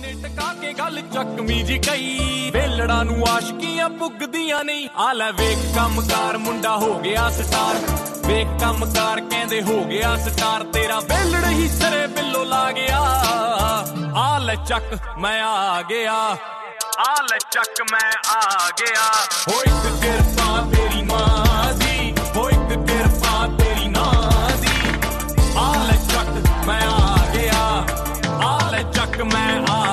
ਨੇ ਟਕਾ ਕੇ ਗੱਲ ਚੱਕਮੀ ਜੀ ਕਈ ਵੇਲੜਾ ਨੂੰ ਆਸ਼ਕੀਆਂ ਪੁੱਗਦੀਆਂ ਨਹੀਂ ਆ ਲੈ ਵੇਖ ਕੰਮਕਾਰ ਮੁੰਡਾ ਹੋ ਗਿਆ ਸਟਾਰ ਵੇਖ ਕੰਮਕਾਰ ਕਹਿੰਦੇ ਹੋ ਗਿਆ ਸਟਾਰ ਤੇਰਾ ਵੇਲੜ ਹੀ ਸਰੇ ਬਿੱਲੋ ਲਾ ਗਿਆ ਆ ਲੈ ਚੱਕ ਮੈਂ ਆ ਗਿਆ ਆ ਲੈ ਚੱਕ ਮੈਂ ਆ ਗਿਆ ਹੋ ਇੱਕ ਕਿਰਪਾ ਤੇਰੀ ਮਾਂ ਦੀ ਹੋ ਇੱਕ ਕਿਰਪਾ ਤੇਰੀ ਨਾਂ ਦੀ ਆ ਲੈ ਚੱਕ ਮੈਂ ਆ ਗਿਆ ਆ ਲੈ ਚੱਕ ਮੈਂ ਆ